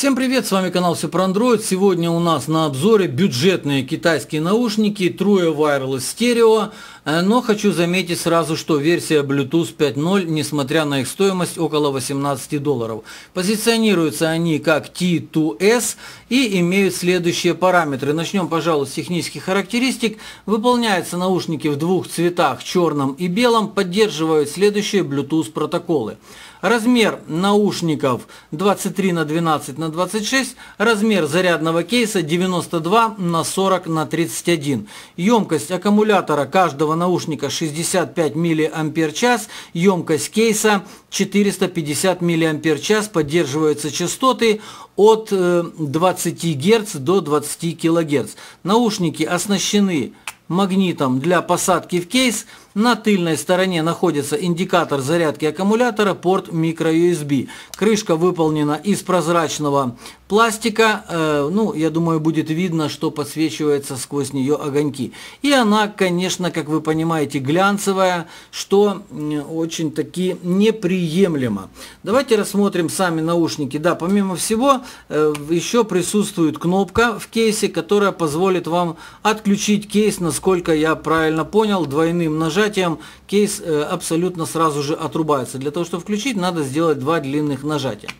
Всем привет, с вами канал Все про Android. Сегодня у нас на обзоре бюджетные китайские наушники True Wireless Stereo. Э, но хочу заметить сразу, что версия Bluetooth 5.0, несмотря на их стоимость около 18 долларов. Позиционируются они как T2S и имеют следующие параметры. Начнем, пожалуй, с технических характеристик. Выполняются наушники в двух цветах, черном и белом, поддерживают следующие Bluetooth протоколы. Размер наушников 23 на 12 на 26. Размер зарядного кейса 92 на 40 на 31. Емкость аккумулятора каждого наушника 65 мАч. Емкость кейса 450 мАч. Поддерживаются частоты от 20 э, Гц до 20 кГц. Наушники оснащены магнитом для посадки в кейс. На тыльной стороне находится индикатор зарядки аккумулятора, порт microUSB. Крышка выполнена из прозрачного пластика. Э, ну, я думаю, будет видно, что подсвечивается сквозь нее огоньки. И она, конечно, как вы понимаете, глянцевая, что очень таки неприемлемо. Давайте рассмотрим сами наушники. Да, помимо всего, э, еще присутствует кнопка в кейсе, которая позволит вам отключить кейс, насколько я правильно понял, двойным нажатием нажатием кейс э, абсолютно сразу же отрубается. Для того, чтобы включить, надо сделать два длинных нажатия.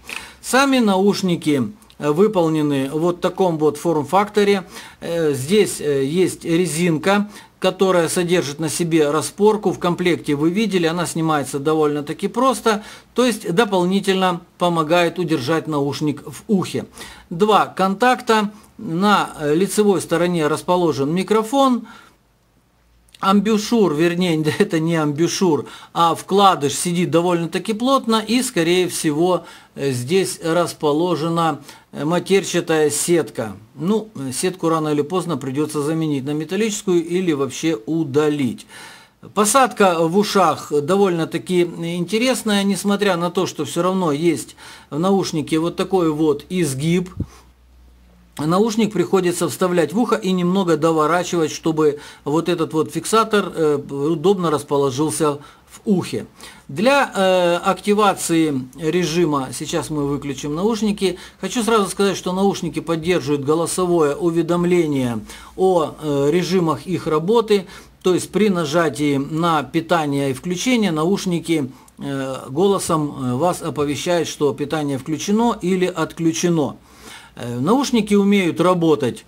Сами наушники э, выполнены вот в таком вот форм-факторе. Э, здесь есть резинка, которая содержит на себе распорку. В комплекте вы видели, она снимается довольно-таки просто, то есть дополнительно помогает удержать наушник в ухе. Два контакта. На лицевой стороне расположен микрофон, амбюшур, вернее, это не амбюшур, а вкладыш сидит довольно-таки плотно и, скорее всего, э, здесь расположена э, матерчатая сетка. Ну, сетку рано или поздно придется заменить на металлическую или вообще удалить. Посадка в ушах довольно-таки интересная, несмотря на то, что все равно есть в наушнике вот такой вот изгиб, наушник приходится вставлять в ухо и немного доворачивать, чтобы вот этот вот фиксатор э, удобно расположился в ухе. Для э, активации режима, сейчас мы выключим наушники, хочу сразу сказать, что наушники поддерживают голосовое уведомление о э, режимах их работы, то есть при нажатии на питание и включение наушники голосом вас оповещают, что питание включено или отключено. Э, наушники умеют работать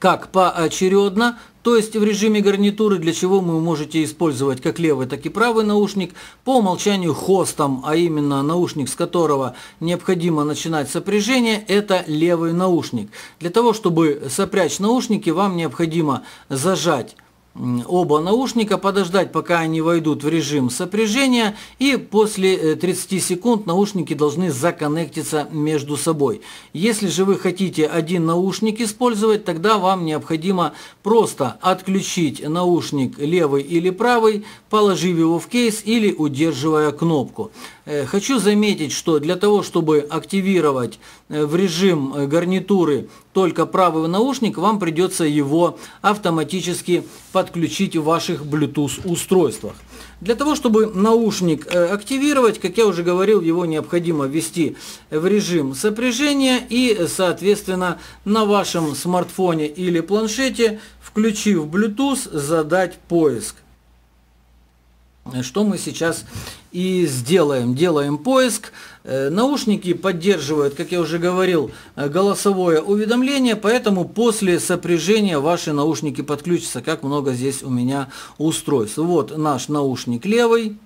как поочередно, то есть в режиме гарнитуры, для чего вы можете использовать как левый, так и правый наушник, по умолчанию хостом, а именно наушник, с которого необходимо начинать сопряжение, это левый наушник. Для того, чтобы сопрячь наушники, вам необходимо зажать оба наушника, подождать, пока они войдут в режим сопряжения, и после 30 э, секунд наушники должны законнектиться между собой. Если же вы хотите один наушник использовать, тогда вам необходимо просто отключить наушник левый или правый, положив его в кейс или удерживая кнопку. Э, хочу заметить, что для того, чтобы активировать э, в режим э, гарнитуры только правый наушник, вам придется его автоматически подключить в ваших Bluetooth устройствах. Для того, чтобы наушник активировать, как я уже говорил, его необходимо ввести в режим сопряжения и, соответственно, на вашем смартфоне или планшете, включив Bluetooth, задать поиск что мы сейчас и сделаем. Делаем поиск. Э, наушники поддерживают, как я уже говорил, э, голосовое уведомление, поэтому после сопряжения ваши наушники подключатся, как много здесь у меня устройств. Вот наш наушник левый.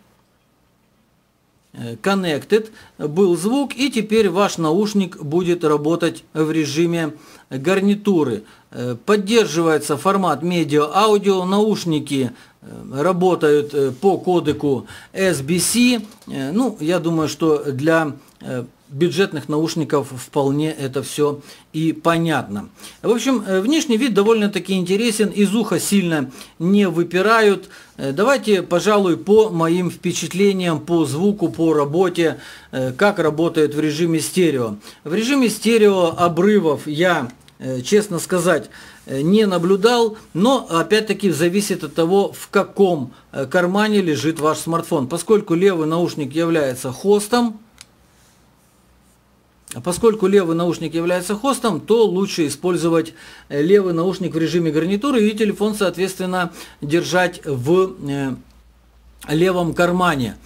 Э, connected был звук и теперь ваш наушник будет работать в режиме гарнитуры. Поддерживается формат медиа-аудио, наушники Э, работают э, по кодеку SBC. Э, ну, я думаю, что для бюджетных наушников вполне это все и понятно. В общем, внешний вид довольно-таки интересен, из уха сильно не выпирают. Давайте, пожалуй, по моим впечатлениям, по звуку, по работе, как работает в режиме стерео. В режиме стерео обрывов я Э, честно сказать, э, не наблюдал, но опять-таки зависит от того, в каком э, кармане лежит ваш смартфон. Поскольку левый наушник является хостом, Поскольку левый наушник является хостом, то лучше использовать левый наушник в режиме гарнитуры и телефон, соответственно, держать в левом кармане.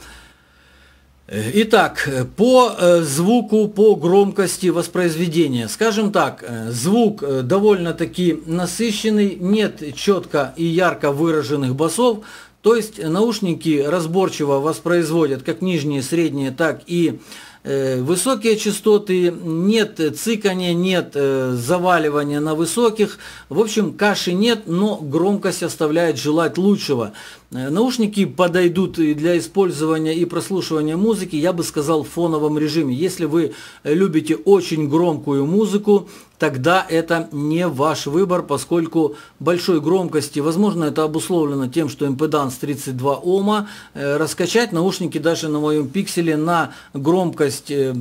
Итак, по э, звуку, по громкости воспроизведения. Скажем так, э, звук э, довольно-таки насыщенный, нет четко и ярко выраженных басов, то есть наушники разборчиво воспроизводят как нижние, средние, так и Э, высокие частоты, нет цикания, нет э, заваливания на высоких. В общем, каши нет, но громкость оставляет желать лучшего. Э, наушники подойдут для использования и прослушивания музыки, я бы сказал, в фоновом режиме. Если вы любите очень громкую музыку, тогда это не ваш выбор, поскольку большой громкости, возможно, это обусловлено тем, что импеданс 32 Ома, раскачать наушники даже на моем пикселе на громкость э,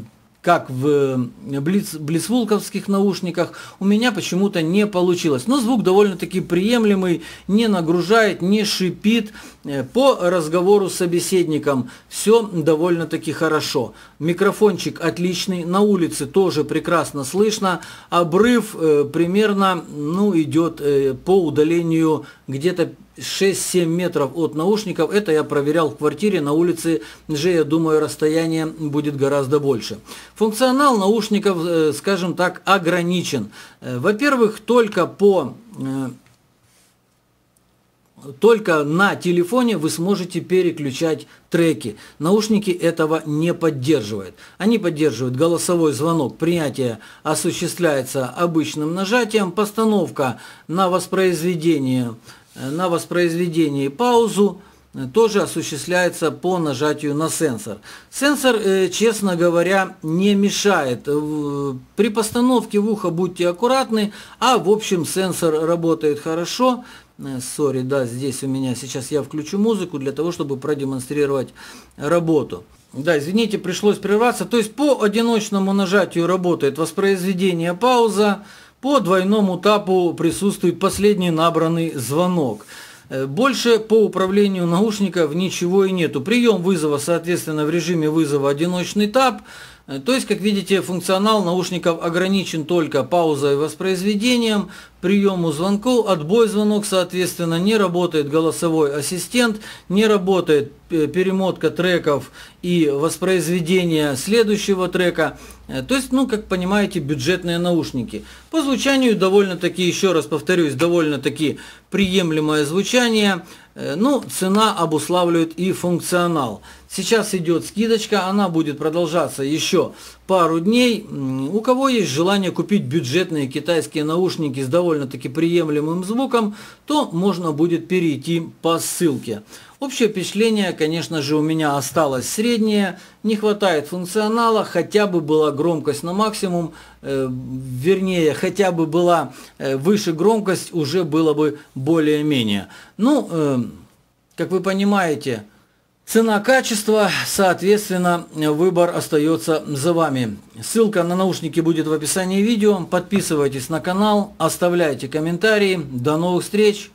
как в блиц, блицвулковских наушниках, у меня почему-то не получилось. Но звук довольно-таки приемлемый, не нагружает, не шипит. Э, по разговору с собеседником все довольно-таки хорошо. Микрофончик отличный, на улице тоже прекрасно слышно. Обрыв э, примерно ну, идет э, по удалению где-то 6-7 метров от наушников. Это я проверял в квартире, на улице же, я думаю, расстояние будет гораздо больше. Функционал наушников, э, скажем так, ограничен. Э, во-первых, только по э, только на телефоне вы сможете переключать треки. Наушники этого не поддерживают. Они поддерживают голосовой звонок. Принятие осуществляется обычным нажатием. Постановка на воспроизведение, на воспроизведение паузу тоже осуществляется по нажатию на сенсор. Сенсор, э, честно говоря, не мешает. При постановке в ухо будьте аккуратны, а в общем сенсор работает хорошо. Сори, да, здесь у меня сейчас я включу музыку для того, чтобы продемонстрировать работу. Да, извините, пришлось прерваться. То есть по одиночному нажатию работает воспроизведение пауза, по двойному тапу присутствует последний набранный звонок. Э, больше по управлению наушников ничего и нету. Прием вызова, соответственно, в режиме вызова одиночный тап. Э, то есть, как видите, функционал наушников ограничен только паузой и воспроизведением, приему звонков, отбой звонок, соответственно, не работает голосовой ассистент, не работает э, перемотка треков и воспроизведение следующего трека. Э, то есть, ну, как понимаете, бюджетные наушники. По звучанию довольно-таки, еще раз повторюсь, довольно-таки приемлемое звучание. Э, ну, цена обуславливает и функционал. Сейчас идет скидочка, она будет продолжаться еще пару дней. У кого есть желание купить бюджетные китайские наушники с довольно-таки приемлемым звуком, то можно будет перейти по ссылке. Общее впечатление, конечно же, у меня осталось среднее, не хватает функционала, хотя бы была громкость на максимум, э, вернее, хотя бы была э, выше громкость, уже было бы более-менее. Ну, э, как вы понимаете, Цена-качество, соответственно, выбор остается за вами. Ссылка на наушники будет в описании видео. Подписывайтесь на канал, оставляйте комментарии. До новых встреч!